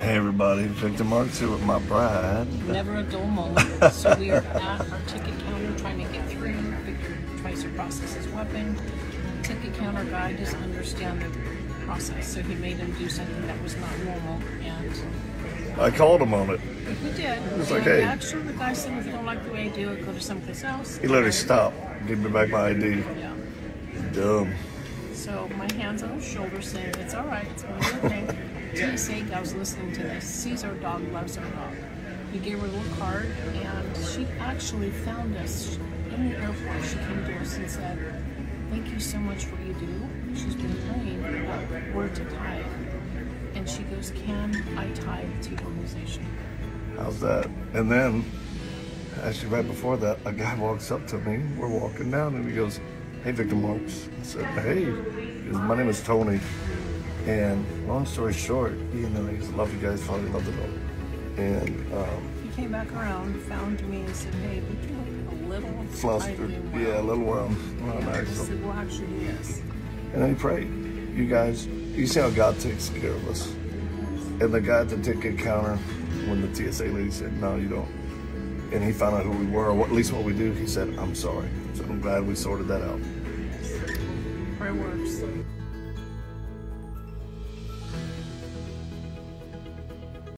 Hey everybody, Victor Marx here with my bride. Never a dull moment. so we are at our ticket counter trying to get through. Victor tries to process his weapon. Ticket counter guy doesn't understand the process, so he made him do something that was not normal. And I called him on it. he did. was And like, hey. Actually, the guy said, if you don't like the way I do it, go to someplace else. He literally stopped, gave me back my ID. Yeah. Dumb. So my hands on his shoulder saying, it's all right, it's be sake, I was listening to this. Sees our dog, loves our dog. We gave her a little card, and she actually found us in the airport. She came to us and said, thank you so much for what you do. She's been praying about where to tithe. And she goes, can I tithe to your organization? How's that? And then, actually, right before that, a guy walks up to me. We're walking down, and he goes, "Hey, Victor Marx." I said, "Hey." He My name is Tony. And long story short, you know, he's love you guys, probably love the dog. And um, He came back around, found me, and said, hey, would you look a little flustered, and yeah, a well?" little worm. Well, I said, well, actually, yes. And then he prayed. You guys, you see how God takes care of us. And the guy at the ticket counter, when the TSA lady said, no, you don't. And he found out who we were, or at least what we do, he said, I'm sorry. So I'm glad we sorted that out. Prayer works.